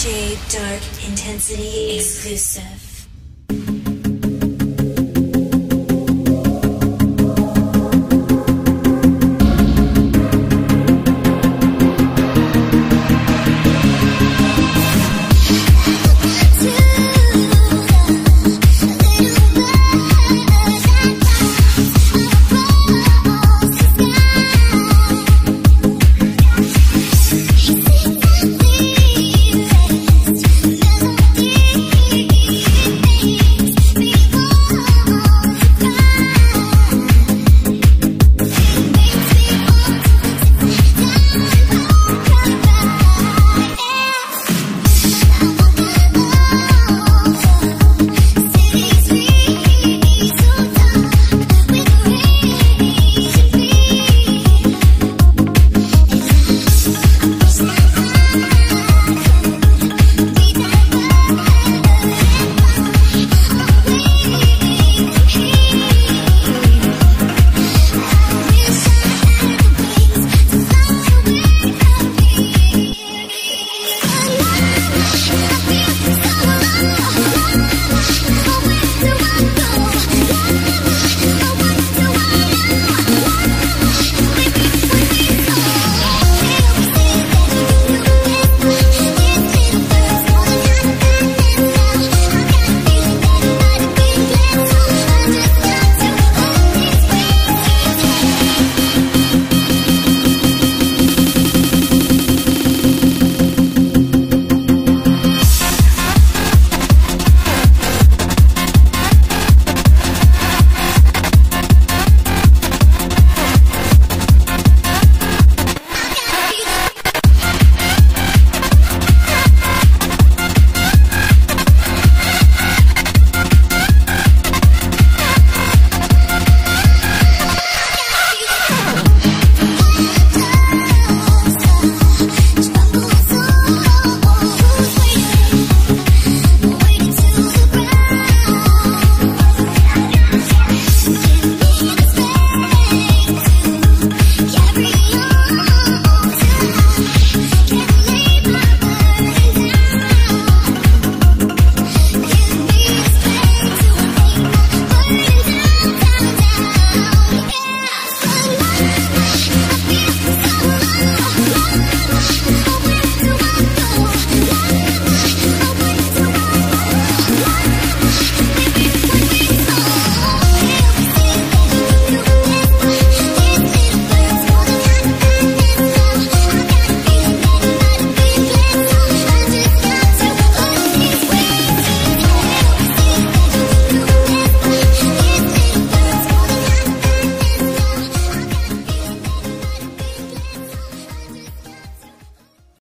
Shade, Dark Intensity exclusive.